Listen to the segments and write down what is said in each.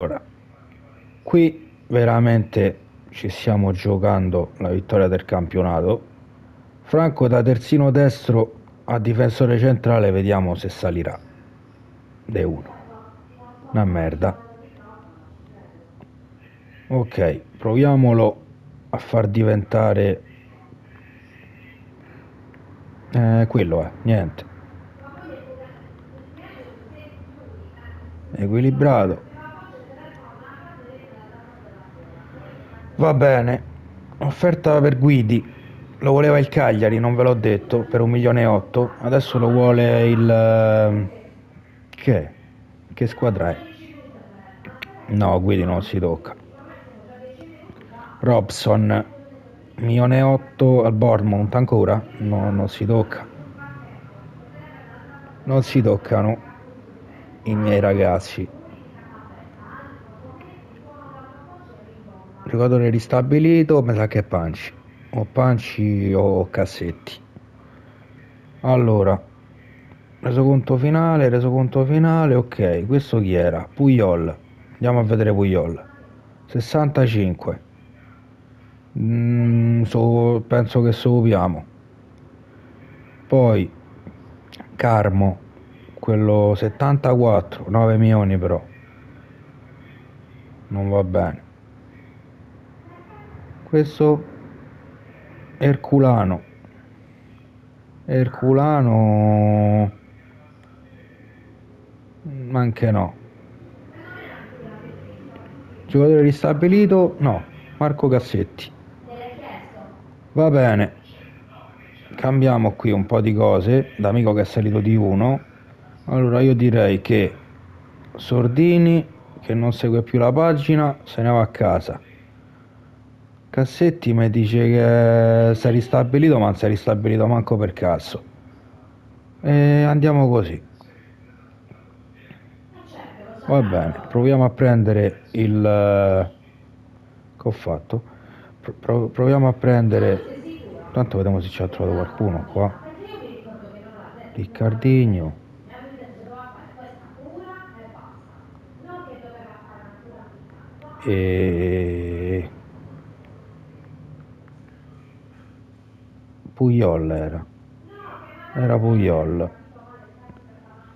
Allora, qui veramente ci stiamo giocando la vittoria del campionato. Franco da terzino destro a difensore centrale, vediamo se salirà. De 1. Una merda. Ok, proviamolo a far diventare... Eh, quello è, niente. Equilibrato. Va bene, offerta per Guidi, lo voleva il Cagliari, non ve l'ho detto, per un milione e otto, adesso lo vuole il... Eh, che? Che squadra è? No, Guidi non si tocca. Robson, milione e otto al Bournemouth ancora? No, non si tocca. Non si toccano i miei ragazzi. Giocatore ristabilito mi sa che è Panci. O Panci o Cassetti. Allora resoconto finale resoconto finale ok. Questo chi era? Puyol andiamo a vedere Puyol 65 mm, so, penso che sopiamo poi Carmo quello 74 9 milioni però. Non va bene questo Erculano. Erculano anche no. Giocatore ristabilito? No. Marco Cassetti. Va bene. Cambiamo qui un po' di cose da amico che è salito di 1 allora io direi che Sordini che non segue più la pagina se ne va a casa Cassetti mi dice che si è ristabilito, ma non si è ristabilito manco per caso. E andiamo così. Va bene, proviamo a prendere il... che ho fatto? Pro proviamo a prendere... Tanto vediamo se ci ha trovato qualcuno qua. Riccardigno. E... Puyol era. Era Puyol.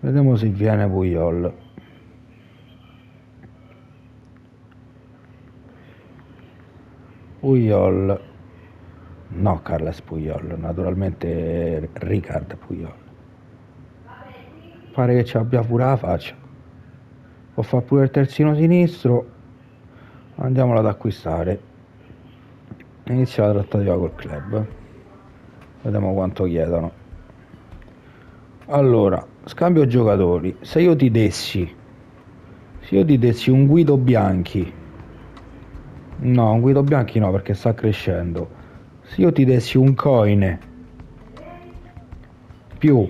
Vediamo se viene Puyol. Puyol. No, Carles Puyol, naturalmente Ricard Puyol. Pare che ci abbia pure la faccia. Può fare pure il terzino sinistro. Andiamolo ad acquistare. Inizia la trattativa col club vediamo quanto chiedono. Allora scambio giocatori. Se io ti dessi se io ti dessi un Guido Bianchi no un Guido Bianchi no perché sta crescendo. Se io ti dessi un coine più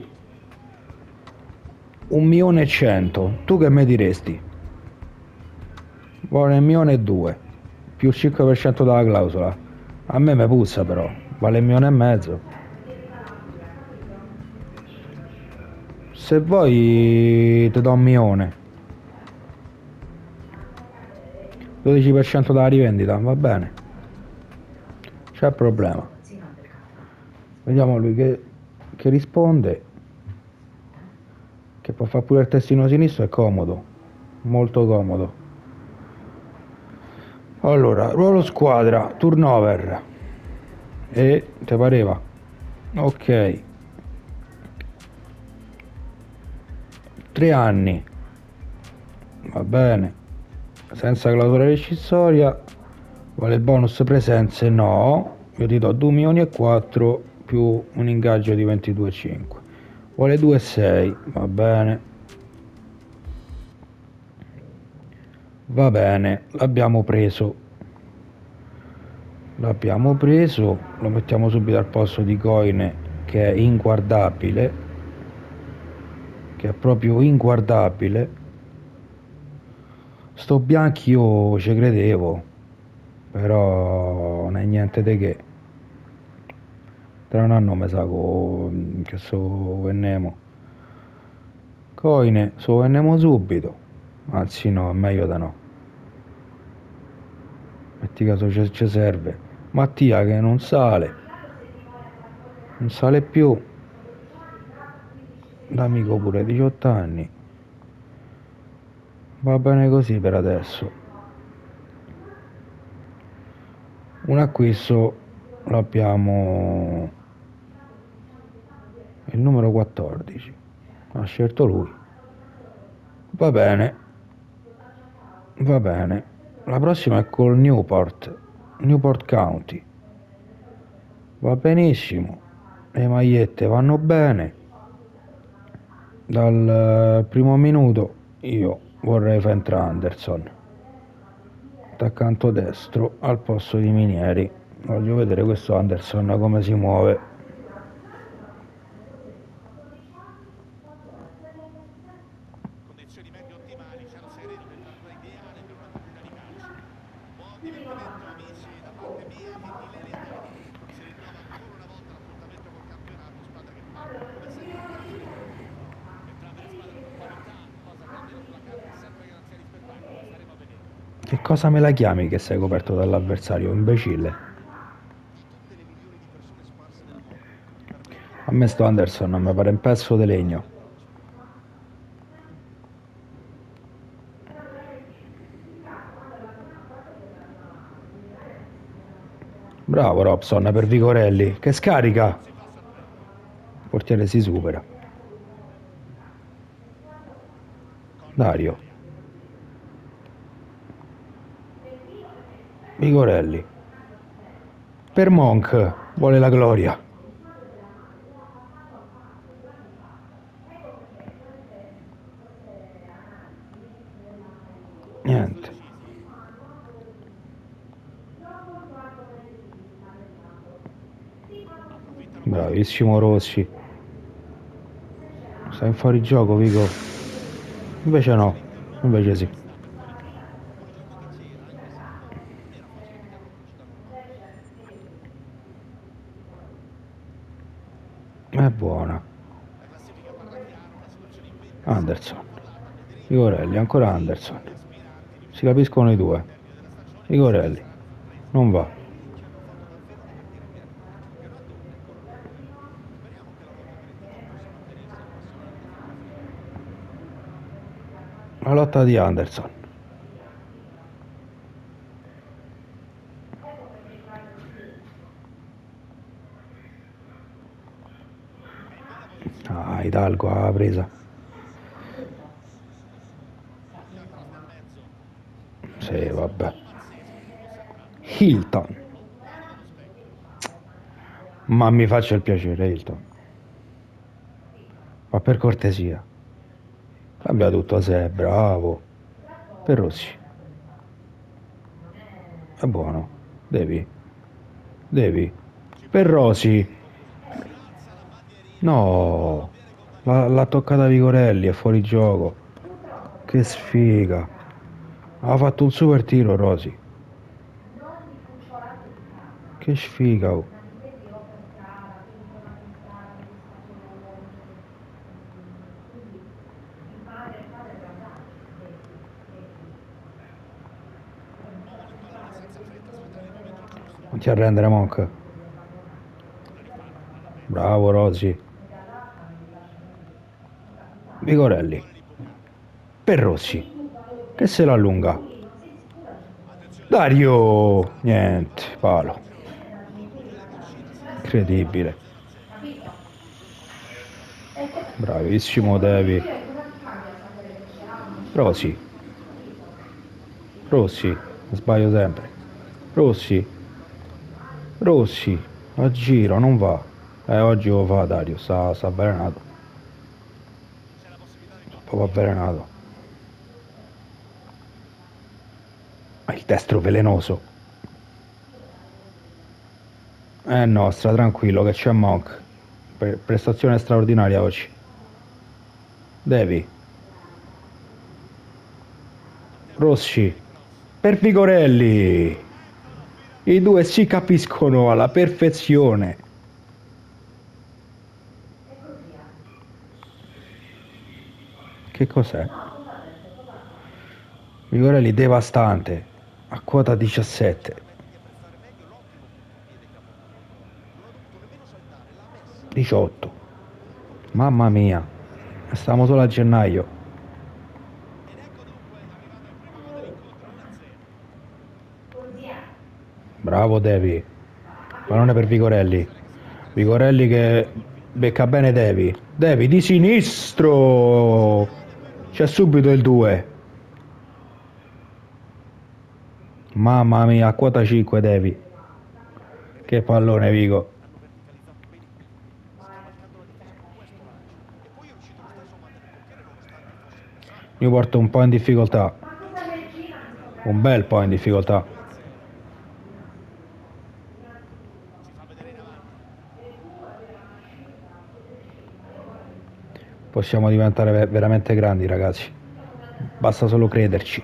un milione e cento tu che mi diresti? Vuole un milione e due più 5% della clausola. A me mi puzza però vale un milione e mezzo Se vuoi ti do un milione. 12% della rivendita, va bene. C'è problema. Vediamo lui che, che risponde. Che può fare pure il testino sinistro, è comodo. Molto comodo. Allora, ruolo squadra, turnover. E ti pareva? Ok. Tre anni. Va bene. Senza clausola rescissoria vale bonus presenze? No. Io ti do 2 milioni e 4 più un ingaggio di 22,5 vuole 2,6 va bene. Va bene. L'abbiamo preso. L'abbiamo preso. Lo mettiamo subito al posto di coine che è inguardabile che è proprio inguardabile. Sto bianchi io ci credevo però non è niente di che. Tra un anno mi sa che so vennemo. Coine so vennemo subito. Anzi no è meglio da no. Metti caso ci serve. Mattia che non sale. Non sale più l'amico pure 18 anni. Va bene così per adesso. Un acquisto l'abbiamo il numero 14 ha scelto lui. Va bene. Va bene. La prossima è col Newport Newport County. Va benissimo. Le magliette vanno bene dal primo minuto io vorrei Fentra Anderson. Attaccante destro al posto di Minieri. Voglio vedere questo Anderson come si muove Che cosa me la chiami che sei coperto dall'avversario, imbecille? A me sto Anderson mi pare un pezzo di legno. Bravo Robson per Vigorelli, che scarica! Il portiere si supera. Dario. Vigorelli. Per Monk vuole la gloria. Niente. Bravissimo Rossi. Stai fuori gioco, Vigo. Invece no, invece sì. È buona. Anderson. Igorelli, ancora Anderson. Si capiscono i due. Igorelli. Non va. La lotta di Anderson. Hidalgo ha presa. Sì, vabbè. Hilton. Ma mi faccia il piacere, Hilton. Ma per cortesia. Cambia tutto a sé, bravo. Per Rossi. È buono. Devi. Devi. Per Rossi. No, l'ha toccata Vigorelli, è fuori gioco. Che sfiga. Ha fatto un super tiro Rosi. Che sfiga. Oh. Non ti arrendere Monk. Bravo Rosi. Vigorelli. Per Rossi. Che se la allunga. Dario. Niente, palo. Incredibile. Bravissimo Devi. Rossi. Rossi. Sbaglio sempre. Rossi. Rossi. A giro, non va. Eh, oggi lo fa Dario, sta, sta avvelenato Ha il destro velenoso. Eh no, sta tranquillo che c'è Monk. Pre prestazione straordinaria oggi. Devi. Rossi. Per Vigorelli. I due si capiscono alla perfezione. Che cos'è? Vigorelli devastante. a quota 17 18 mamma mia stiamo solo a gennaio. Bravo Devi. Pallone per Vigorelli. Vigorelli che becca bene Devi. Devi di sinistro c'è subito il 2 mamma mia a quota 5 Devi. Che pallone Vigo Newport un po' in difficoltà. Un bel po' in difficoltà possiamo diventare veramente grandi ragazzi. Basta solo crederci.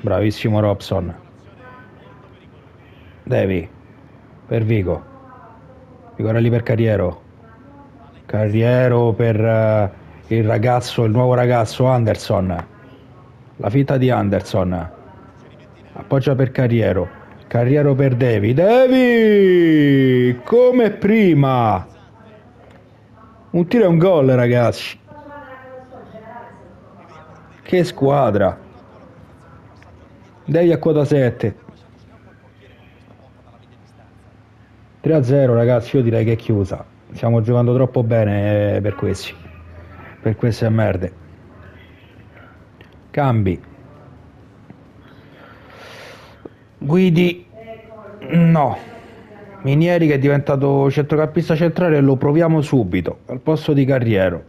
Bravissimo Robson. Devi. Per Vigo. Vigorelli per Carriero. Carriero per uh, il ragazzo il nuovo ragazzo Anderson. La fitta di Anderson. Appoggia per Carriero. Carriero per Devi. Devi! Come prima un tiro e un gol, ragazzi. Che squadra. Devi a quota 7. 3-0 ragazzi, io direi che è chiusa. Stiamo giocando troppo bene eh, per questi. Per queste merde. Cambi. Guidi. No. Minieri che è diventato centrocampista centrale lo proviamo subito al posto di Carriero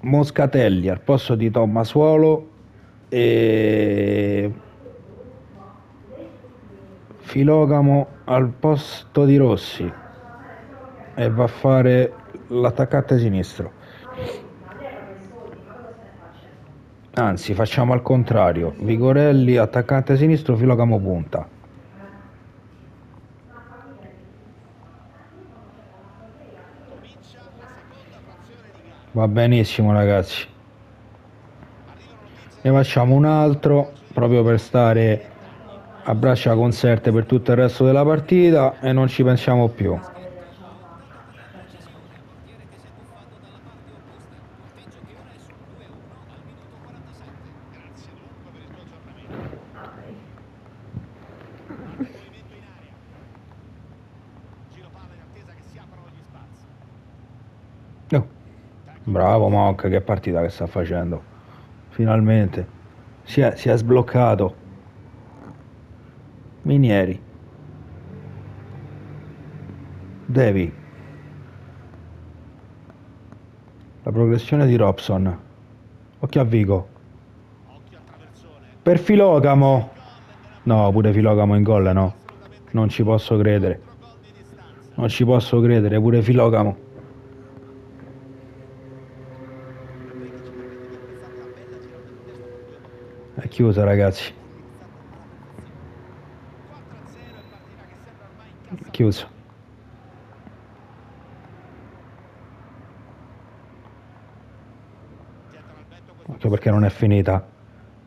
Moscatelli al posto di Tommasuolo e Filogamo al posto di Rossi. E va a fare l'attaccante sinistro. Anzi facciamo al contrario. Vigorelli attaccante sinistro Filogamo punta va benissimo ragazzi. Ne facciamo un altro proprio per stare a braccia conserte per tutto il resto della partita e non ci pensiamo più Bravo Monk, che partita che sta facendo. Finalmente. Si è, si è sbloccato. Minieri. Devi. La progressione di Robson. Occhio a Vigo. Per Filogamo. No, pure Filogamo in gol, no. Non ci posso credere. Non ci posso credere, pure Filogamo. È chiusa ragazzi. Chiuso. Anche perché non è finita.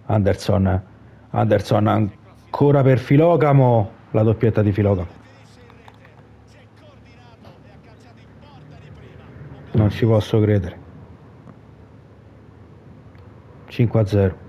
Anderson Anderson ancora per Filogamo la doppietta di Filogamo non ci posso credere. 5 a 0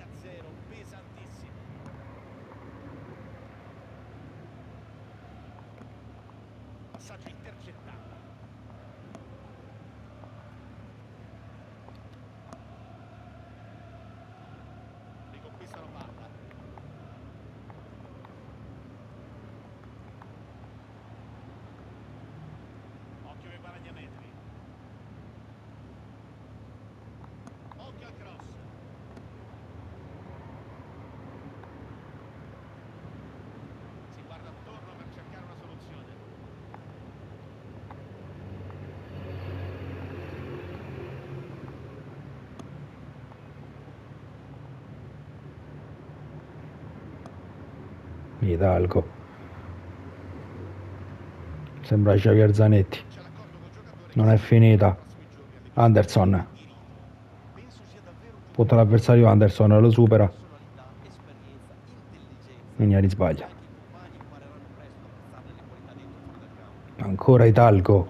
a 0 pesantissimo. Passaggio intercettato. Hidalgo. Sembra Javier Zanetti. Non è finita. Anderson. Punta l'avversario Anderson, lo supera. Minieri sbaglia. Ancora Hidalgo.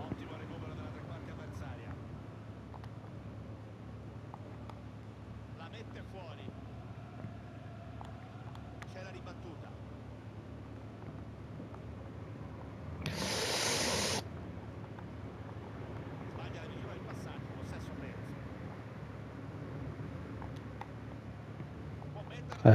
La mette fuori. C'è la ribattuta. Sbaglia la misura del passaggio, possesso Perez. Può metterla Eh, buona per filo. buono il portiere. Abbandona il campo, finisce qui la sua gara. Calcio d'angolo battuto, palla in mezzo, interviene Spazza. Cerca il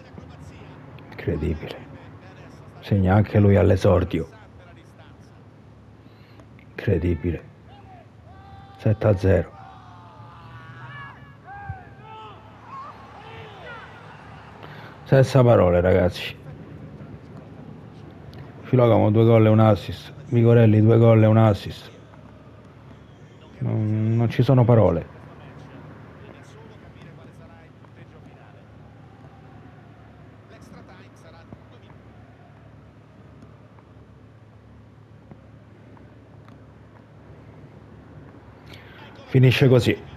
in acrobazia. Incredibile. Segna anche lui all'esordio. Incredibile. 7 a 0. Senza parole, ragazzi. Filogamo due gol e un assist. Migorelli due gol e un assist. Non, non ci sono parole. Finisce così.